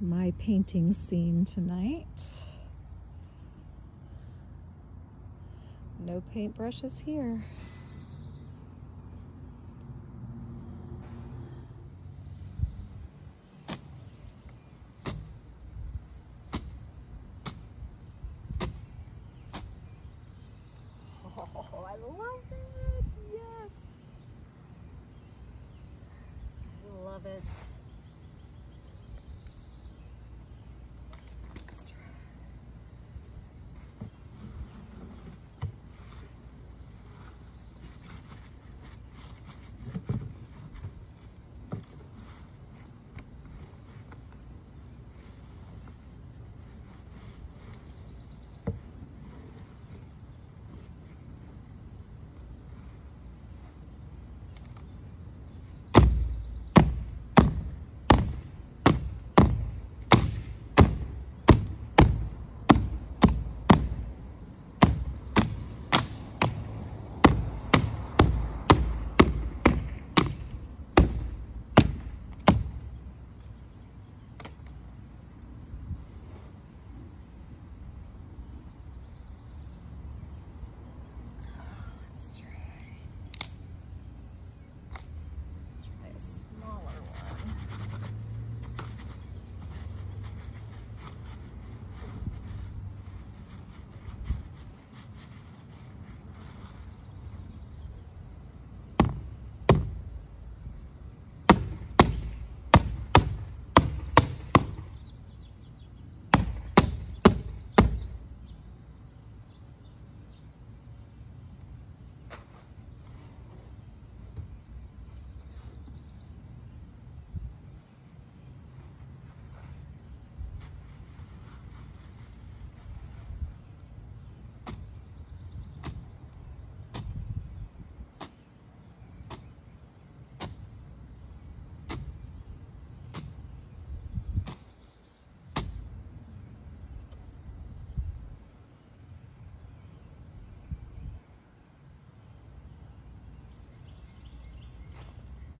my painting scene tonight. No paintbrushes here. Oh, I love it! Yes! Love it.